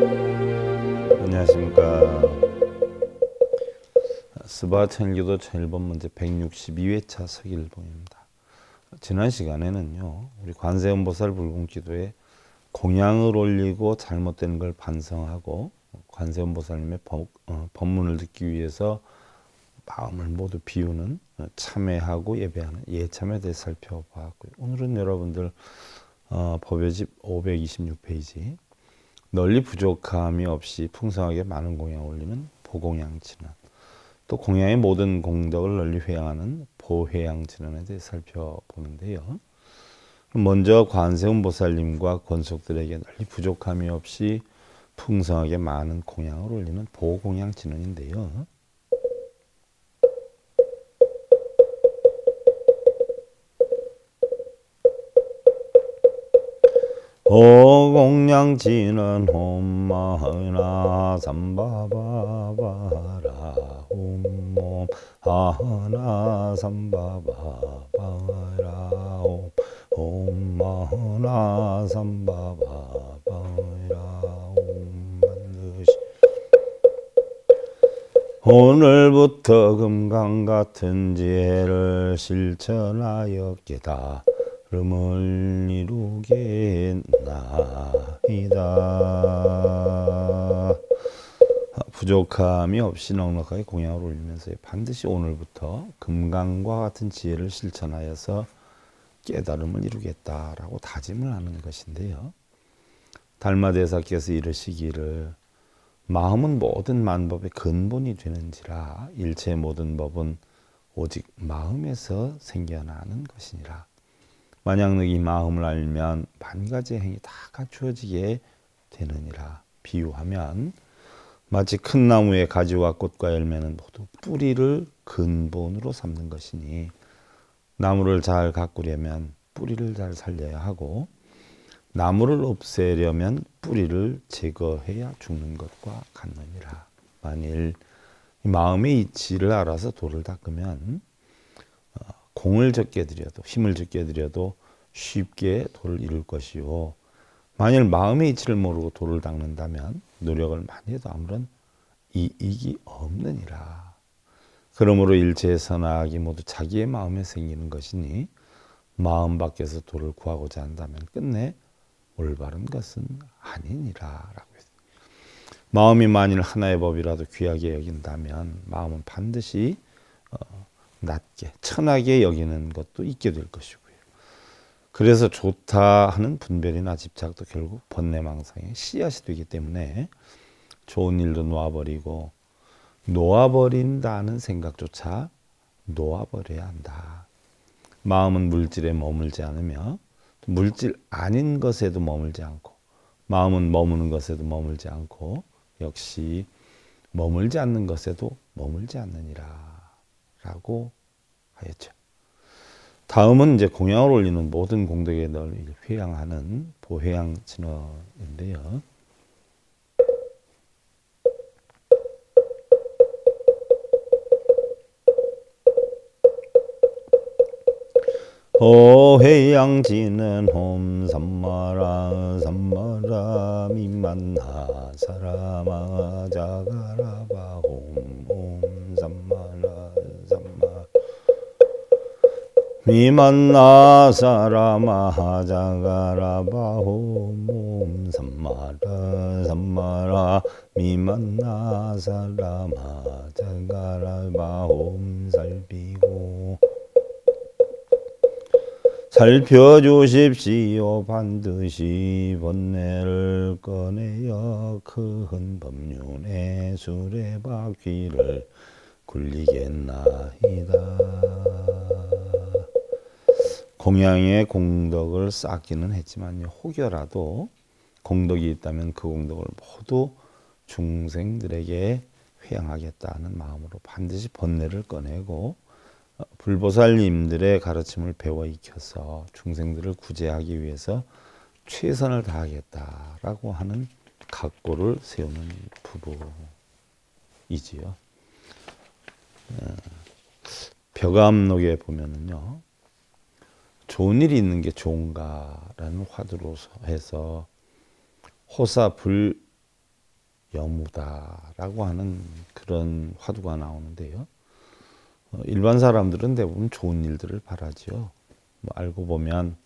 안녕하십니까. 스바천기도 제1번 문제 162회차 서길봉입니다. 지난 시간에는요, 우리 관세음보살 불공기도에 공양을 올리고 잘못된 걸 반성하고 관세음보살님의 어, 법문을 듣기 위해서 마음을 모두 비우는 참회하고 예배하는 예참에 대해 살펴봤고요. 오늘은 여러분들 어, 법요집 526페이지 널리 부족함이 없이 풍성하게 많은 공양 올리는 보공양 진언 또 공양의 모든 공덕을 널리 회양하는 보회양 진언에 대해 살펴보는데요. 먼저 관세음 보살님과 권속들에게 널리 부족함이 없이 풍성하게 많은 공양을 올리는 보공양 진언인데요. 오공양지는 홈마하나 삼바바바라. 홈몸 하나 삼바바바라. 홈 홈마하나 삼바바바라. 홈 반드시. 오늘부터 금강 같은 지혜를 실천하여 깨다 름을 이루겠나이다. 부족함이 없이 넉넉하게 공양을 올리면서 반드시 오늘부터 금강과 같은 지혜를 실천하여서 깨달음을 이루겠다라고 다짐을 하는 것인데요. 달마대사께서 이르시기를 마음은 모든 만법의 근본이 되는지라 일체 모든 법은 오직 마음에서 생겨나는 것이니라. 만약 너희 마음을 알면 만 가지 행위 다 갖추어지게 되느니라. 비유하면 마치 큰 나무의 가지와 꽃과 열매는 모두 뿌리를 근본으로 삼는 것이니 나무를 잘 가꾸려면 뿌리를 잘 살려야 하고 나무를 없애려면 뿌리를 제거해야 죽는 것과 같느니라. 만일 마음의 이치를 알아서 돌을 닦으면 공을 적게 들여도 힘을 적게 들여도 쉽게 돌을 이룰 것이요. 만일 마음의 이치를 모르고 돌을 닦는다면 노력을 많이 해도 아무런 이익이 없느니라. 그러므로 일체의 선악이 모두 자기의 마음에 생기는 것이니 마음 밖에서 돌을 구하고자 한다면 끝내 올바른 것은 아니니라. 라고 마음이 만일 하나의 법이라도 귀하게 여긴다면 마음은 반드시 어, 낮게 천하게 여기는 것도 있게 될 것이고요. 그래서 좋다 하는 분별이나 집착도 결국 번뇌망상의 씨앗이 되기 때문에 좋은 일도 놓아버리고 놓아버린다는 생각조차 놓아버려야 한다. 마음은 물질에 머물지 않으며 물질 아닌 것에도 머물지 않고 마음은 머무는 것에도 머물지 않고 역시 머물지 않는 것에도 머물지 않느니라. 라고 하였죠. 다음은 이제 공양을 올리는 모든 공덕에 널 회양하는 보회양 진어인데요. 오회양지는 홈삼마라 삼마라 미만하 사라마 자가라바 미만나 사라마 자가라바 홈 삼마라 삼마라 미만나 사라마 자가라바 홈 살피고 살펴주십시오. 반드시 번뇌를 꺼내어 큰 법륜의 수레바퀴를 굴리겠나이다 공양의 공덕을 쌓기는 했지만 혹여라도 공덕이 있다면 그 공덕을 모두 중생들에게 회양하겠다는 마음으로 반드시 번뇌를 꺼내고 불보살님들의 가르침을 배워 익혀서 중생들을 구제하기 위해서 최선을 다하겠다라고 하는 각고를 세우는 부부이지요. 어, 벽암록에 보면은요, 좋은 일이 있는 게 좋은가라는 화두로 해서 호사 불 여무다라고 하는 그런 화두가 나오는데요. 어, 일반 사람들은 대부분 좋은 일들을 바라죠. 뭐 알고 보면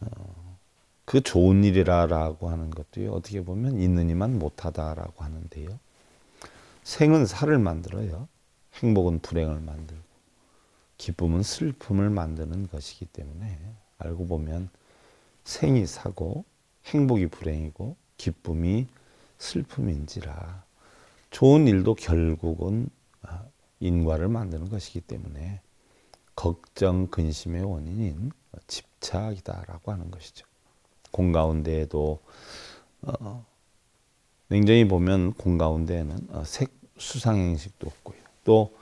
어, 그 좋은 일이라라고 하는 것도요. 어떻게 보면 있는 이만 못하다라고 하는데요. 생은 살을 만들어요. 행복은 불행을 만들고 기쁨은 슬픔을 만드는 것이기 때문에 알고 보면 생이 사고 행복이 불행이고 기쁨이 슬픔인지라 좋은 일도 결국은 아, 인과를 만드는 것이기 때문에 걱정 근심의 원인인 집착이다라고 하는 것이죠. 공 가운데에도 어, 냉정히 보면 공 가운데에는 어, 색 수상 행식도 없고요. 또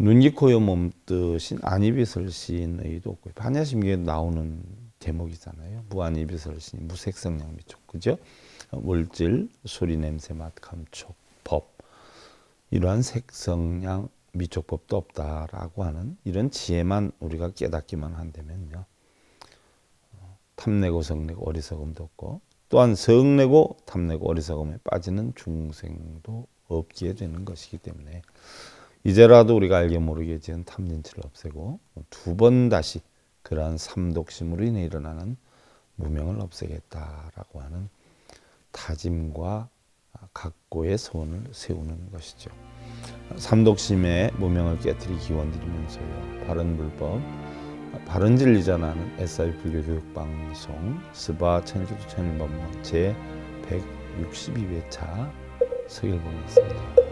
눈기 코요 몸뜻인 안이비설신의도 없고요. 반야심기에 나오는 대목이잖아요. 무안이비설신 무색성량 미촉 그죠? 어, 물질 소리 냄새 맛 감촉 법 이러한 색성량 미촉법도 없다라고 하는 이런 지혜만 우리가 깨닫기만 한다면요. 탐내고 성내고 어리석음도 없고 또한 성내고 탐내고 어리석음에 빠지는 중생도 없게 되는 것이기 때문에 이제라도 우리가 알게 모르게 지은 탐진치를 없애고 두 번 다시 그러한 삼독심으로 인해 일어나는 무명을 없애겠다라고 하는 다짐과 각고의 소원을 세우는 것이죠. 삼독심의 무명을 깨뜨리 기원드리면서요. 바른 불법, 바른 진리 전하는 SI 불교 교육 방송 스바 천일교도 천일법문 제 162회차 서결봉이었습니다.